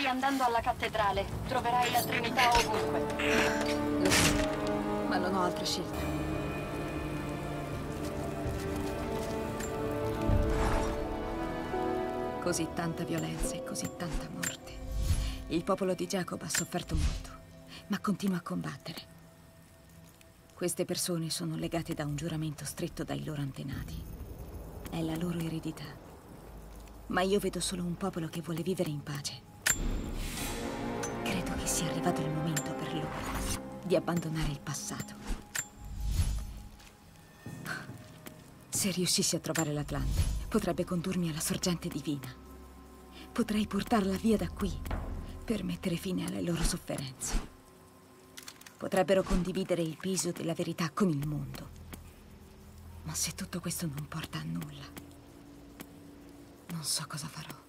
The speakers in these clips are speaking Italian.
Stai andando alla cattedrale. Troverai la Trinità ovunque. Ma non ho altra scelta. Così tanta violenza e così tanta morte. Il popolo di Jacob ha sofferto molto, ma continua a combattere. Queste persone sono legate da un giuramento stretto dai loro antenati. È la loro eredità. Ma io vedo solo un popolo che vuole vivere in pace. Sia arrivato il momento per loro di abbandonare il passato. Se riuscissi a trovare l'Atlante, potrebbe condurmi alla sorgente divina. Potrei portarla via da qui per mettere fine alle loro sofferenze. Potrebbero condividere il peso della verità con il mondo. Ma se tutto questo non porta a nulla, non so cosa farò.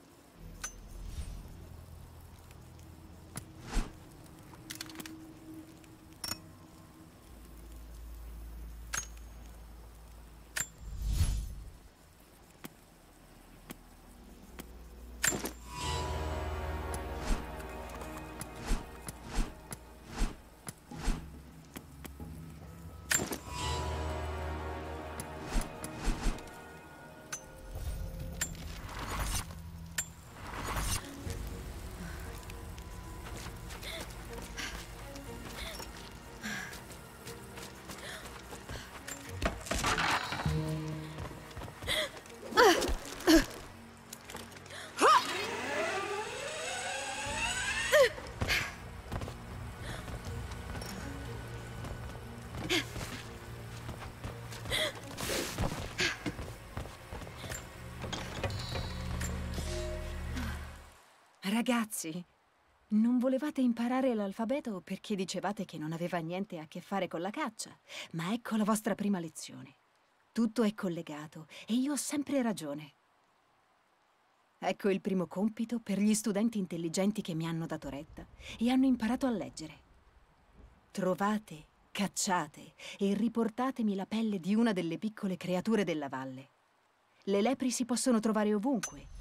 Ragazzi, non volevate imparare l'alfabeto perché dicevate che non aveva niente a che fare con la caccia, ma ecco la vostra prima lezione. Tutto è collegato e io ho sempre ragione. Ecco il primo compito per gli studenti intelligenti che mi hanno dato retta e hanno imparato a leggere. Trovate, cacciate e riportatemi la pelle di una delle piccole creature della valle. Le lepri si possono trovare ovunque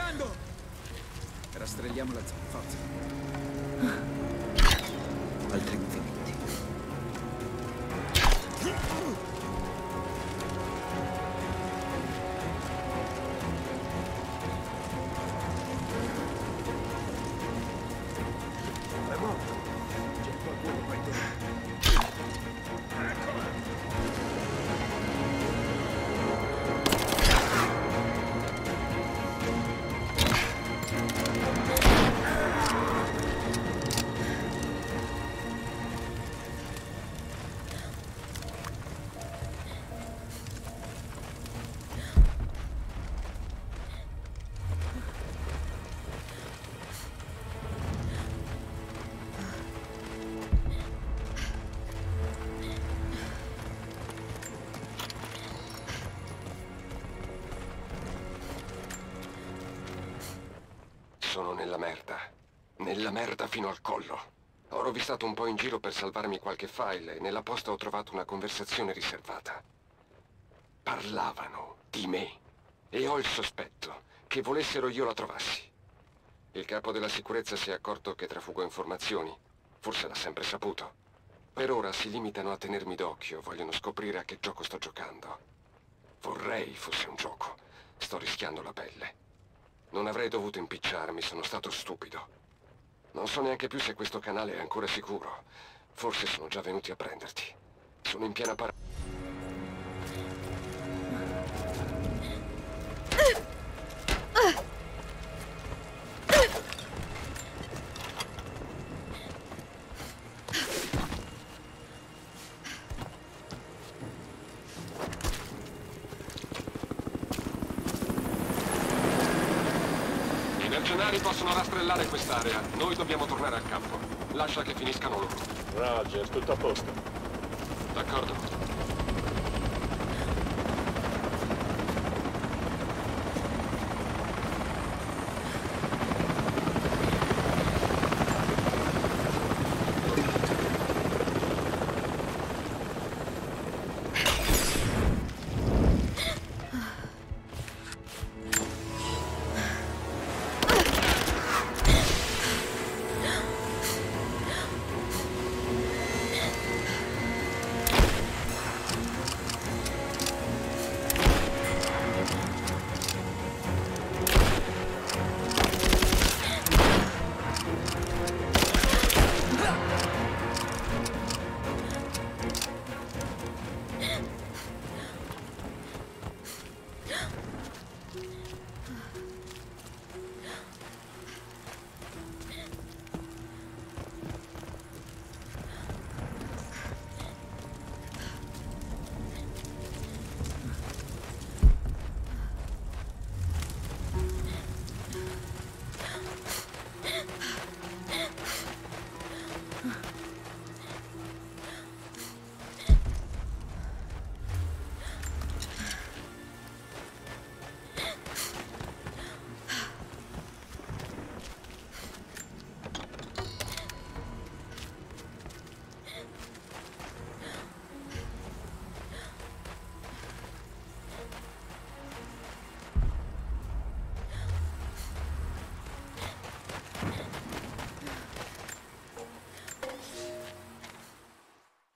attaccando! Rastrelliamo la zona, forza. Altri. Nella merda. nella merda fino al collo. Ho rovistato un po' in giro per salvarmi qualche file e nella posta ho trovato una conversazione riservata. Parlavano di me e ho il sospetto che volessero io la trovassi. Il capo della sicurezza si è accorto che trafugo informazioni. Forse l'ha sempre saputo. Per ora si limitano a tenermi d'occhio, vogliono scoprire a che gioco sto giocando. Vorrei fosse un gioco. Sto rischiando la pelle. Non avrei dovuto impicciarmi, sono stato stupido. Non so neanche più se questo canale è ancora sicuro. Forse sono già venuti a prenderti. Sono in piena par... possono rastrellare quest'area. Noi dobbiamo tornare al campo. Lascia che finiscano loro. Roger, tutto a posto. D'accordo?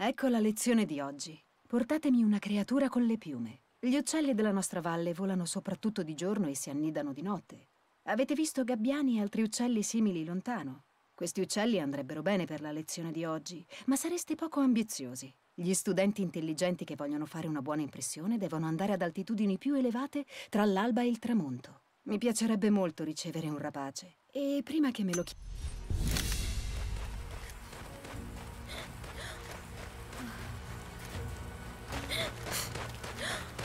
Ecco la lezione di oggi. Portatemi una creatura con le piume. Gli uccelli della nostra valle volano soprattutto di giorno e si annidano di notte. Avete visto gabbiani e altri uccelli simili lontano? Questi uccelli andrebbero bene per la lezione di oggi, ma sareste poco ambiziosi. Gli studenti intelligenti che vogliono fare una buona impressione devono andare ad altitudini più elevate tra l'alba e il tramonto. Mi piacerebbe molto ricevere un rapace. E prima che me lo chieda...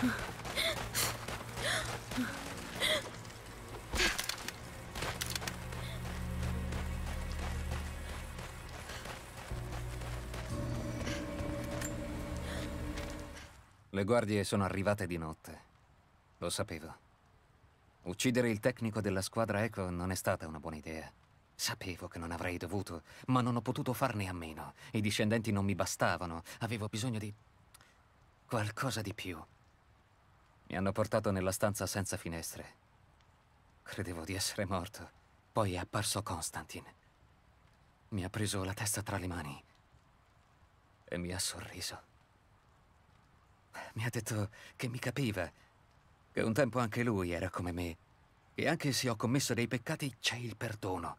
Le guardie sono arrivate di notte. Lo sapevo. Uccidere il tecnico della squadra Eco non è stata una buona idea. Sapevo che non avrei dovuto, ma non ho potuto farne a meno. I discendenti non mi bastavano. Avevo bisogno di... qualcosa di più. Mi hanno portato nella stanza senza finestre. Credevo di essere morto. Poi è apparso Constantin. Mi ha preso la testa tra le mani e mi ha sorriso. Mi ha detto che mi capiva, che un tempo anche lui era come me, che anche se ho commesso dei peccati c'è il perdono.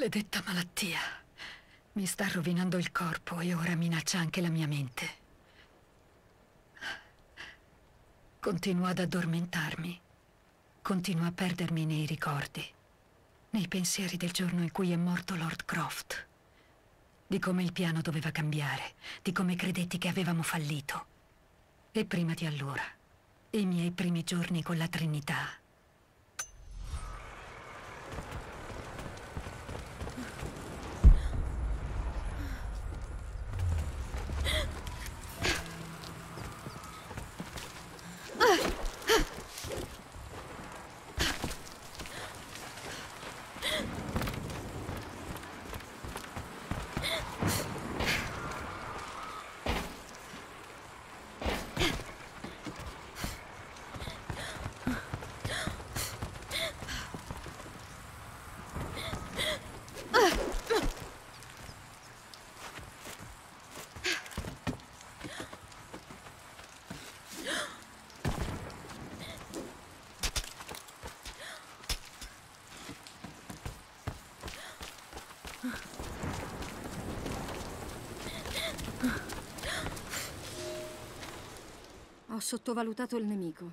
Maledetta malattia. Mi sta rovinando il corpo e ora minaccia anche la mia mente. Continuo ad addormentarmi. Continuo a perdermi nei ricordi. Nei pensieri del giorno in cui è morto Lord Croft. Di come il piano doveva cambiare. Di come credetti che avevamo fallito. E prima di allora. I miei primi giorni con la Trinità. Sottovalutato il nemico.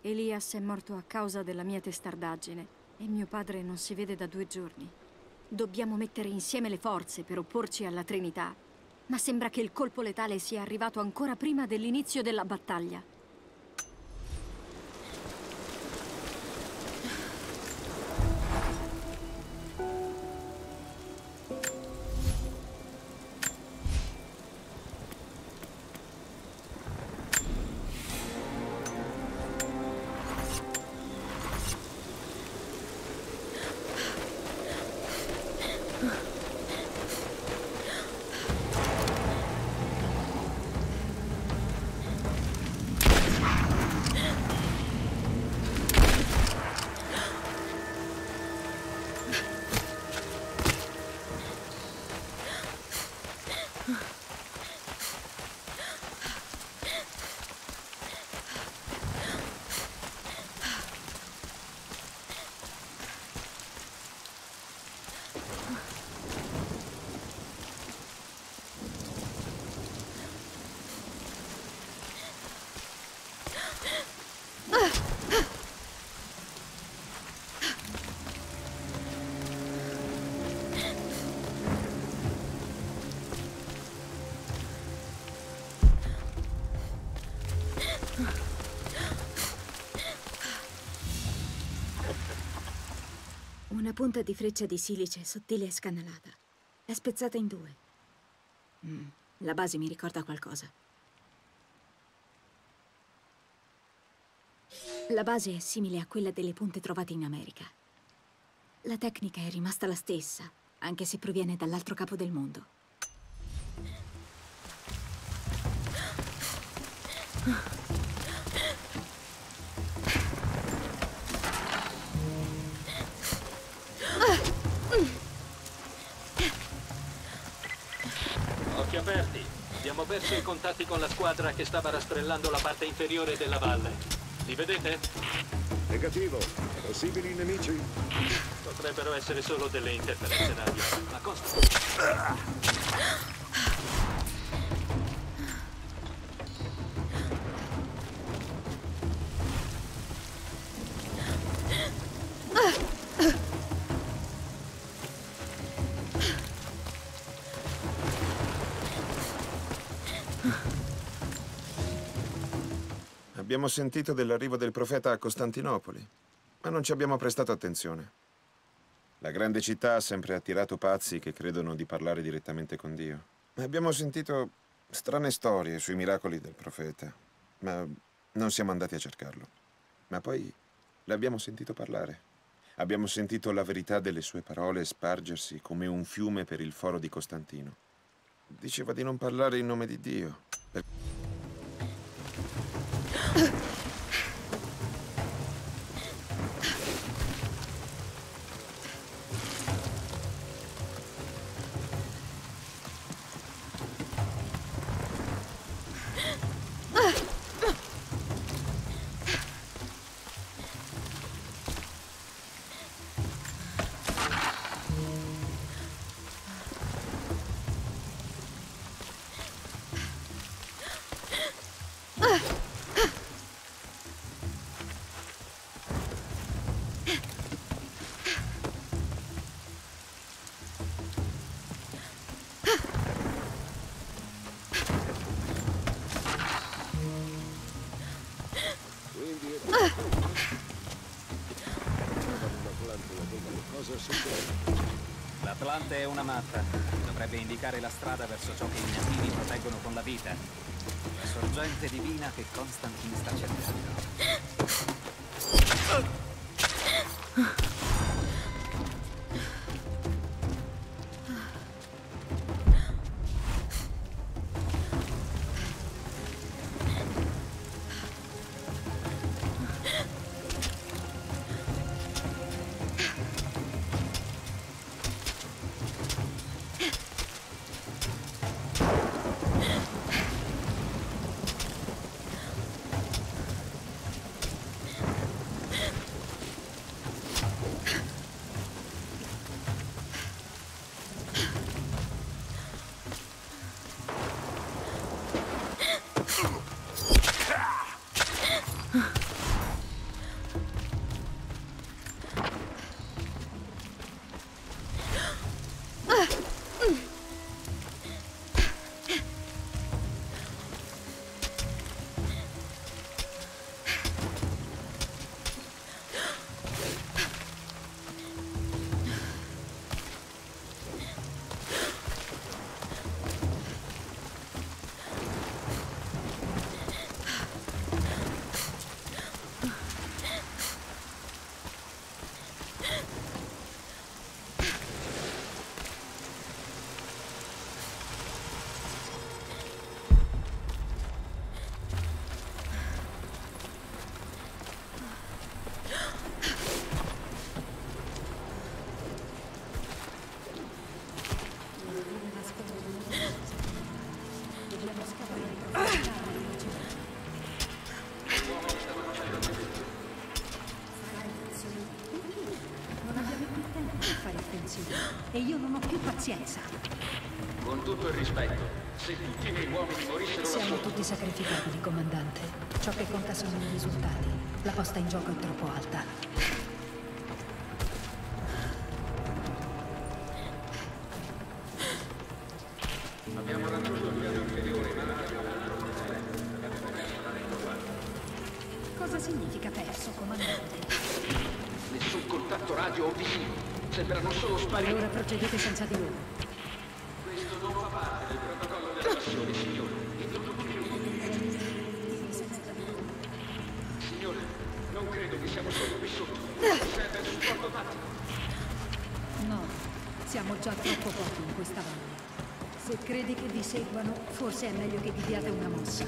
Elias è morto a causa della mia testardaggine e mio padre non si vede da due giorni. Dobbiamo mettere insieme le forze per opporci alla Trinità, ma sembra che il colpo letale sia arrivato ancora prima dell'inizio della battaglia. Punta di freccia di silice sottile e scanalata. È spezzata in due. Mm, la base mi ricorda qualcosa. La base è simile a quella delle punte trovate in America. La tecnica è rimasta la stessa, anche se proviene dall'altro capo del mondo. Occhi perso i contatti con la squadra che stava rastrellando la parte inferiore della valle. Li vedete? Negativo. Possibili nemici? Potrebbero essere solo delle interferenze radio. Ma costa. Abbiamo sentito dell'arrivo del profeta a Costantinopoli, ma non ci abbiamo prestato attenzione. La grande città ha sempre attirato pazzi che credono di parlare direttamente con Dio. Abbiamo sentito strane storie sui miracoli del profeta, ma non siamo andati a cercarlo. Ma poi l'abbiamo sentito parlare. Abbiamo sentito la verità delle sue parole spargersi come un fiume per il foro di Costantino. Diceva di non parlare in nome di Dio. per- L'Atlante è una mappa. Dovrebbe indicare la strada verso ciò che i nativi proteggono con la vita. La sorgente divina che Constantine sta cercando. Pazienza. Con tutto il rispetto, se tutti i miei uomini morissero Siamo tutti sacrificabili, comandante. Ciò che conta sono i risultati. La posta in gioco è troppo alta. Cosa significa perso, comandante? nessun contatto radio o visivo. Sembrano solo sparire. Allora procedete senza di loro. Questo non fa parte del protocollo della missione, signore. Signore, non credo che siamo solo qui sotto. Serve il supporto tattico. No, siamo già troppo pochi in questa valle. Se credi che vi seguano, forse è meglio che vi diate una mossa.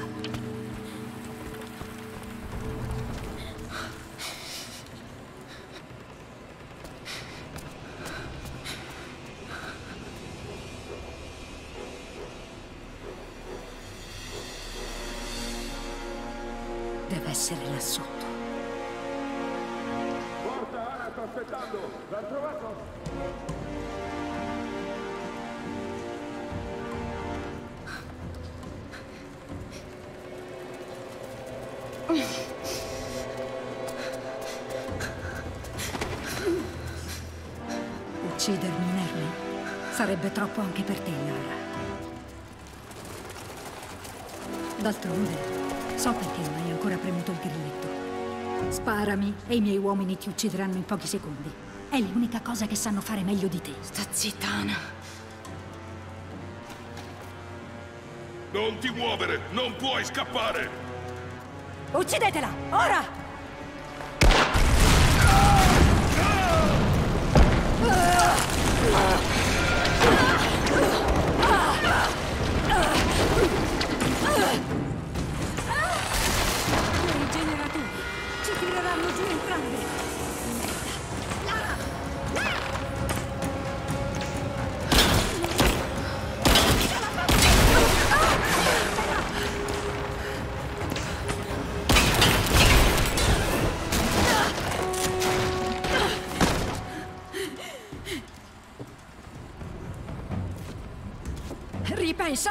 Troppo anche per te, Lara. D'altronde, so perché non hai ancora premuto il grilletto. Sparami e i miei uomini ti uccideranno in pochi secondi. È l'unica cosa che sanno fare meglio di te. Sta zittana. Non ti muovere! Non puoi scappare! Uccidetela! Ora! Quei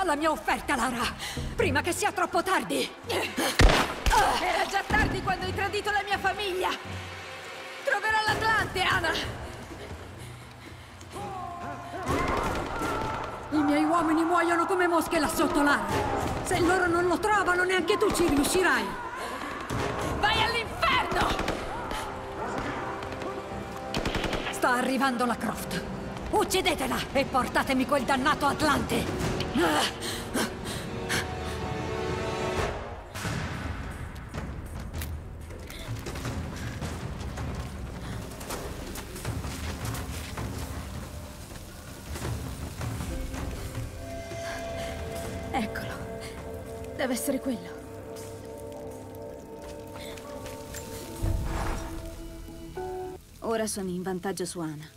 Alla mia offerta, Lara, prima che sia troppo tardi. Era già tardi quando hai tradito la mia famiglia. Troverò l'Atlante, Ana. I miei uomini muoiono come mosche là sotto, Lara. Se loro non lo trovano, neanche tu ci riuscirai. Vai all'inferno! Sta arrivando la Croft. Uccidetela e portatemi quel dannato Atlante! Eccolo. Deve essere quello. Ora sono in vantaggio su Ana,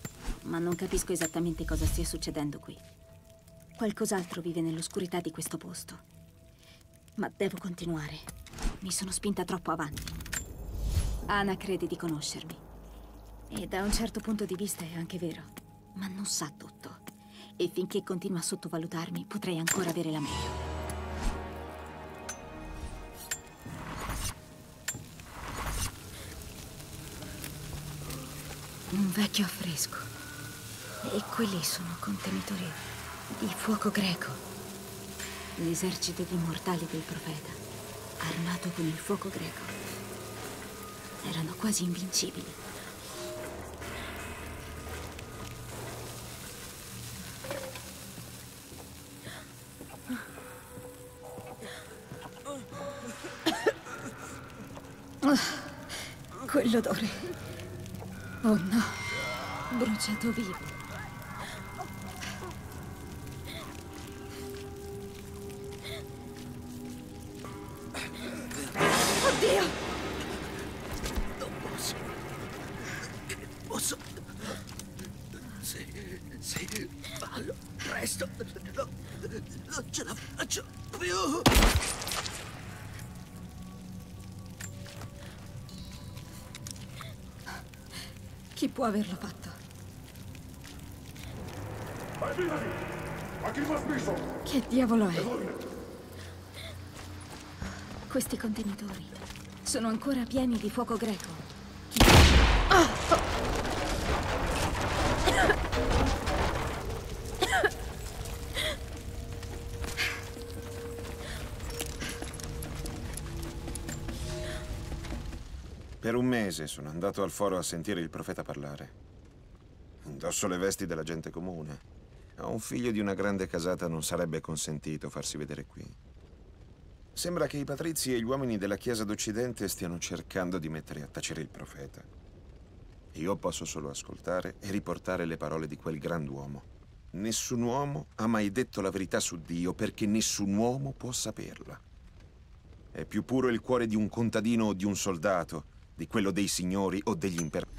ma non capisco esattamente cosa stia succedendo qui. Qualcos'altro vive nell'oscurità di questo posto. Ma devo continuare. Mi sono spinta troppo avanti. Ana crede di conoscermi. E da un certo punto di vista è anche vero. Ma non sa tutto. E finché continua a sottovalutarmi, potrei ancora avere la meglio. Un vecchio affresco. E quelli sono contenitori di fuoco greco. L'esercito di mortali del profeta, armato con il fuoco greco. Erano quasi invincibili. Quell'odore. Oh no, bruciato vivo. Chi può averlo fatto? Che diavolo è? Questi contenitori sono ancora pieni di fuoco greco. Per mese sono andato al foro a sentire il profeta parlare. Indosso le vesti della gente comune. A un figlio di una grande casata non sarebbe consentito farsi vedere qui. Sembra che i patrizi e gli uomini della Chiesa d'Occidente stiano cercando di mettere a tacere il profeta. Io posso solo ascoltare e riportare le parole di quel grand'uomo. Nessun uomo ha mai detto la verità su Dio perché nessun uomo può saperla. È più puro il cuore di un contadino o di un soldato di quello dei signori o degli imperatori.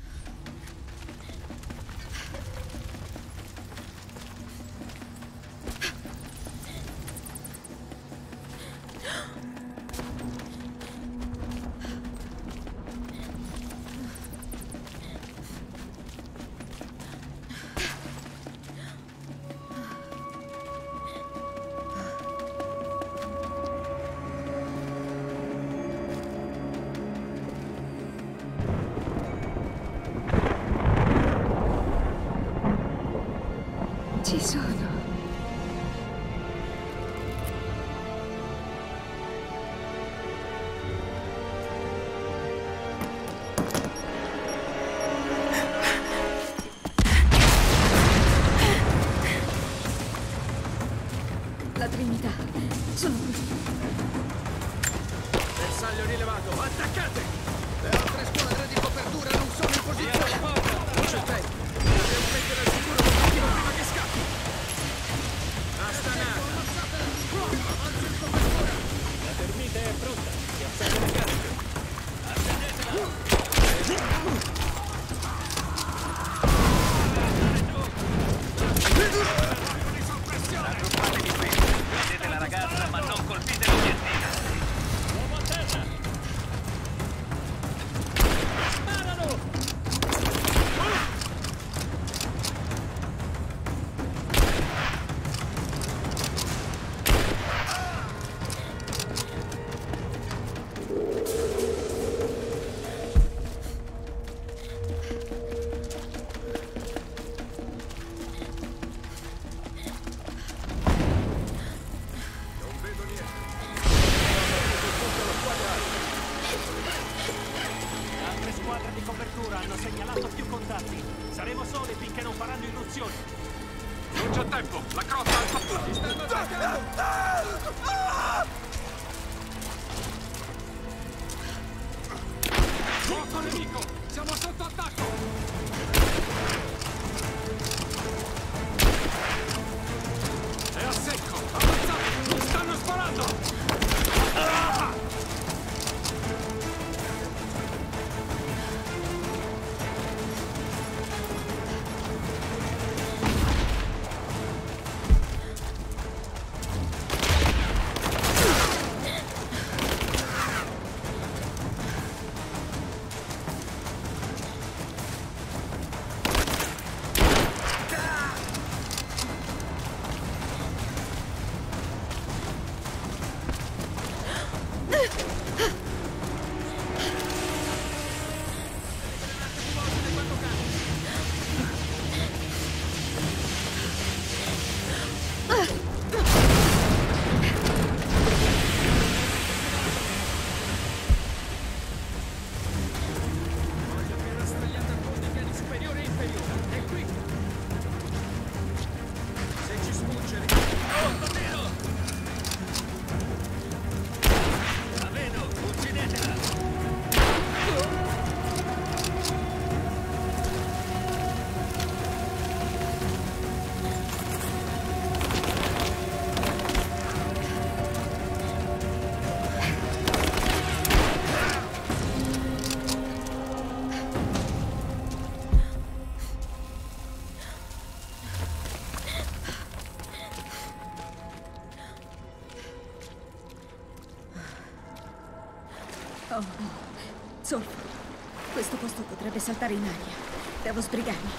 saltare in aria. Devo sbrigarmi.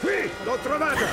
Qui! L'ho trovato!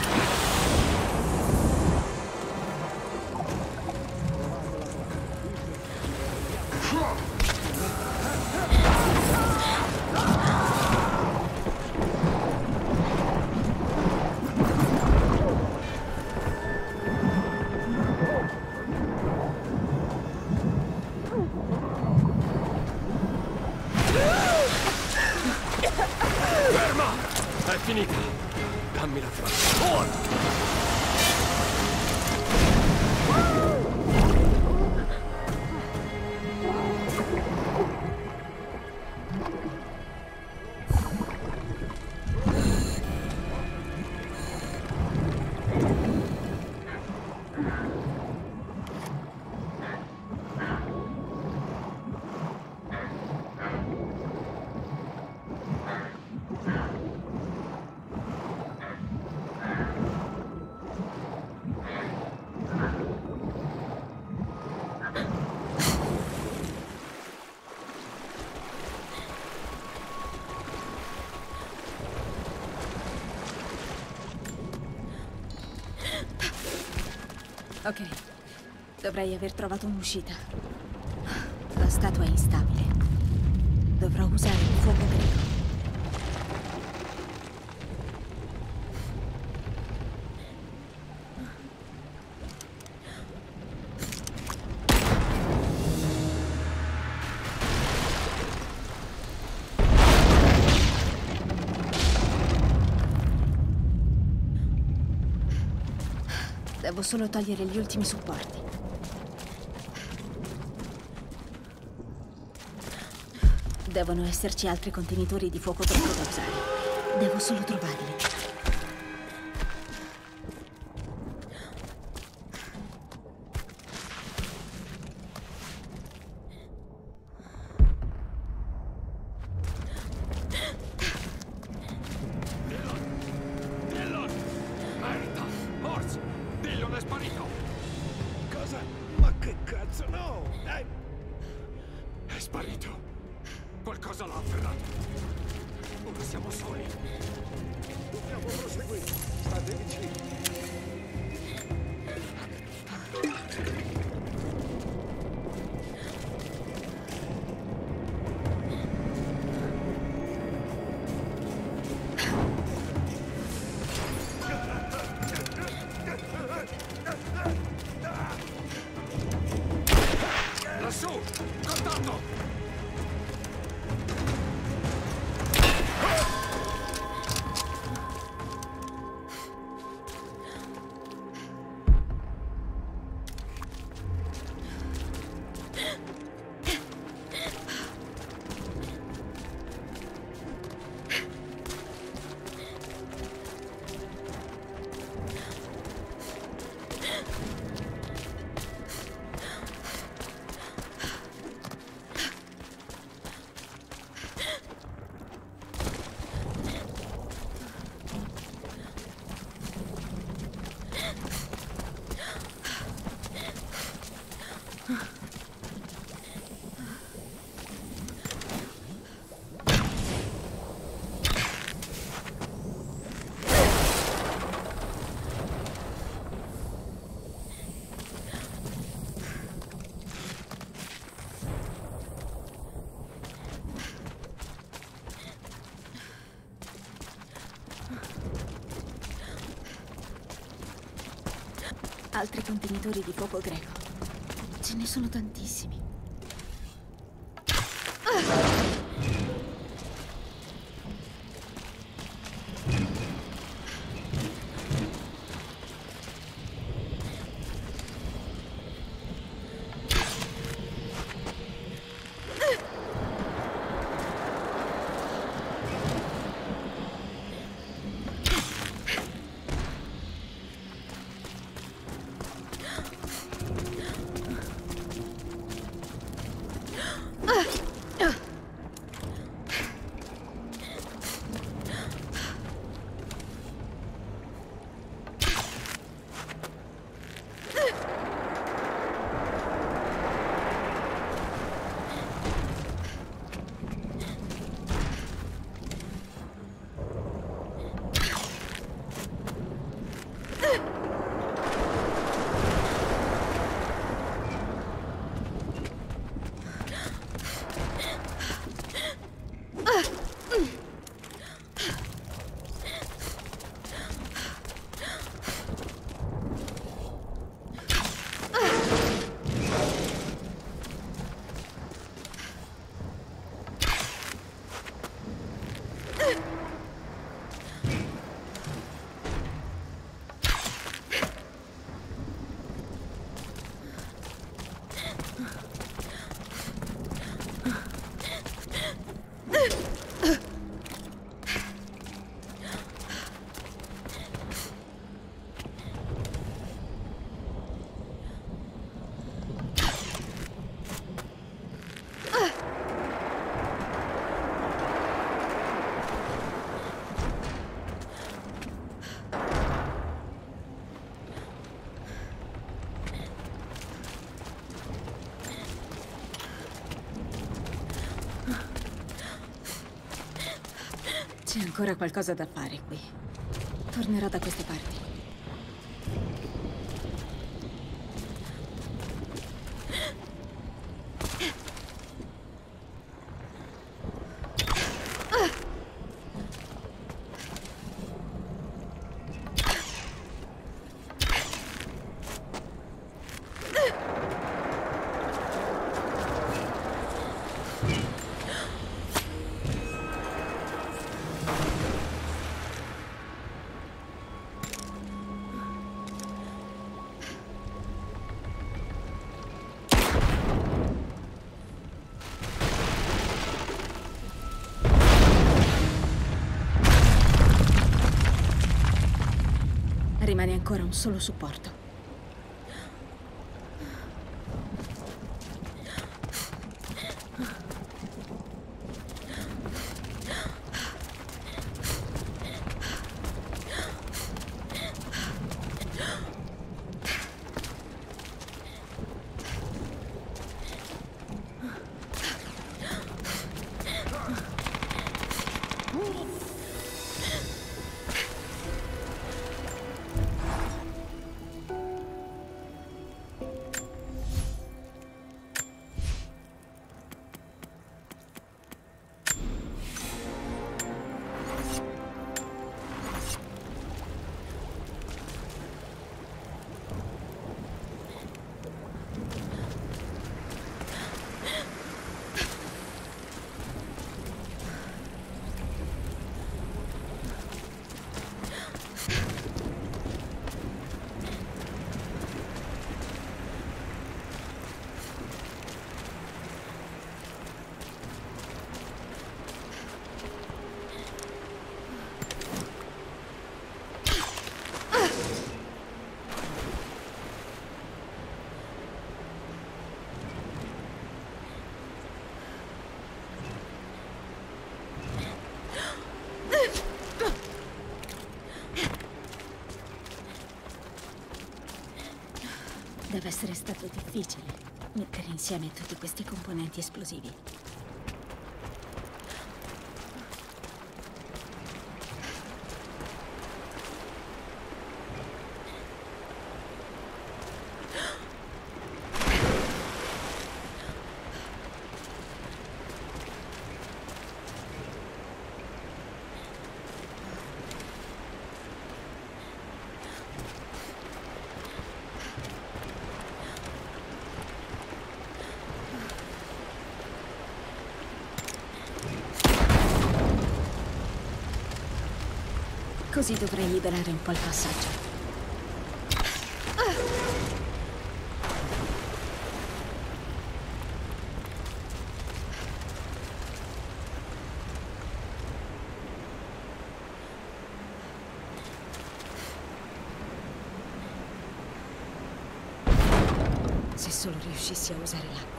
Ok, dovrei aver trovato un'uscita. La statua è instabile. Dovrò usare il fuoco greco. solo togliere gli ultimi supporti. Devono esserci altri contenitori di fuoco troppo da usare. Devo solo trovarli. Altri contenitori di fuoco greco. Ce ne sono tantissimi. Ancora qualcosa da fare qui. Tornerò da queste parti. Ancora un solo supporto. Essere stato difficile mettere insieme tutti questi componenti esplosivi. Così dovrei liberare un po' il passaggio. Se solo riuscissi a usare l'acqua.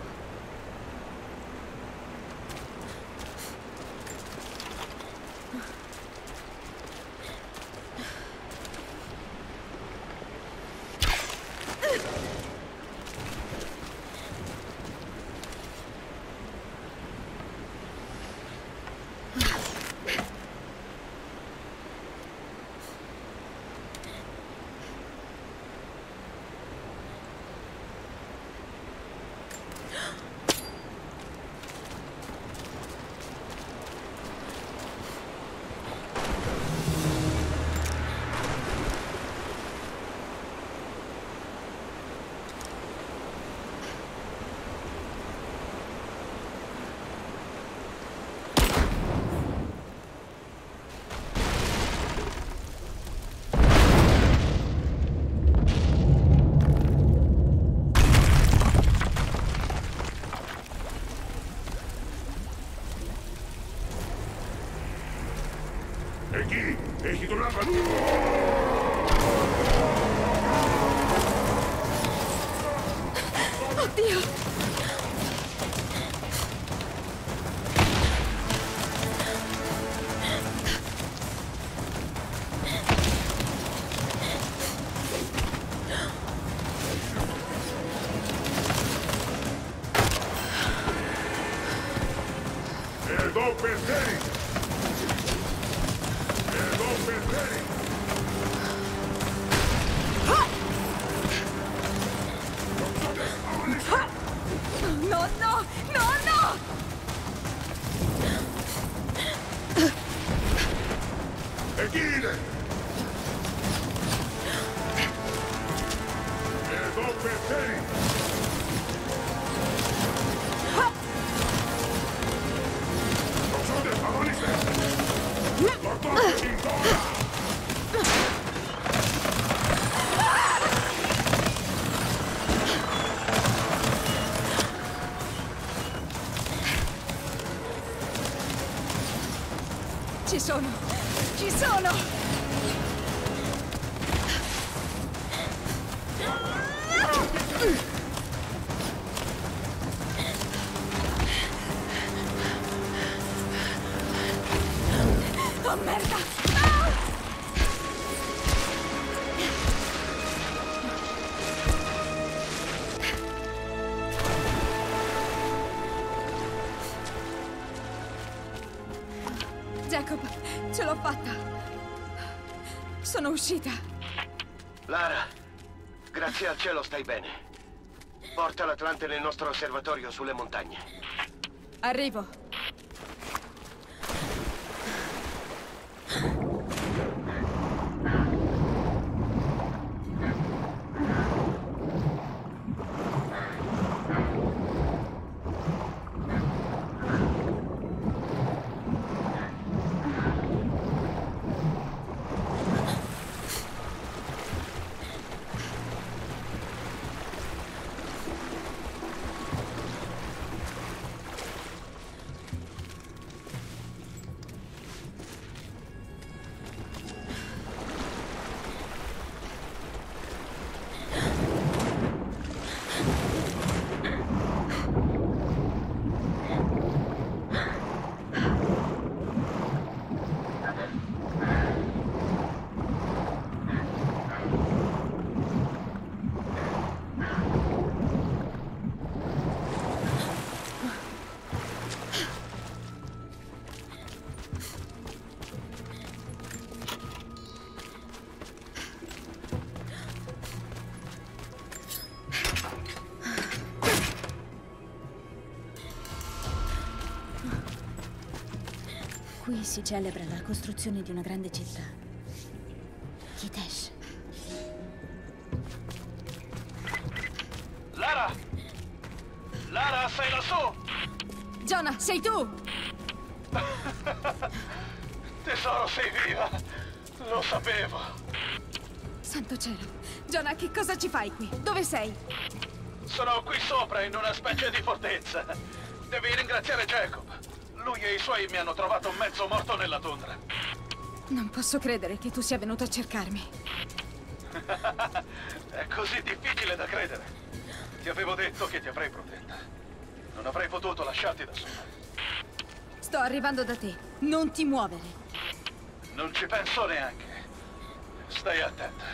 Come on. Oh merda! Jacob, ce l'ho fatta! Sono uscita! Lara, grazie al cielo stai bene. Porta l'Atlante nel nostro osservatorio sulle montagne. Arrivo! Si celebra la costruzione di una grande città. Kitesh. Lara! Lara, sei lassù! Jonah, sei tu! Tesoro, sei viva! Lo sapevo! Santo cielo. Jonah, che cosa ci fai qui? Dove sei? Sono qui sopra in una specie di fortezza. Devi ringraziare Jacob. E i suoi mi hanno trovato mezzo morto nella tundra. Non posso credere che tu sia venuto a cercarmi. È così difficile da credere. Ti avevo detto che ti avrei protetta. Non avrei potuto lasciarti da sola. Sto arrivando da te. Non ti muovere. Non ci penso neanche. Stai attenta.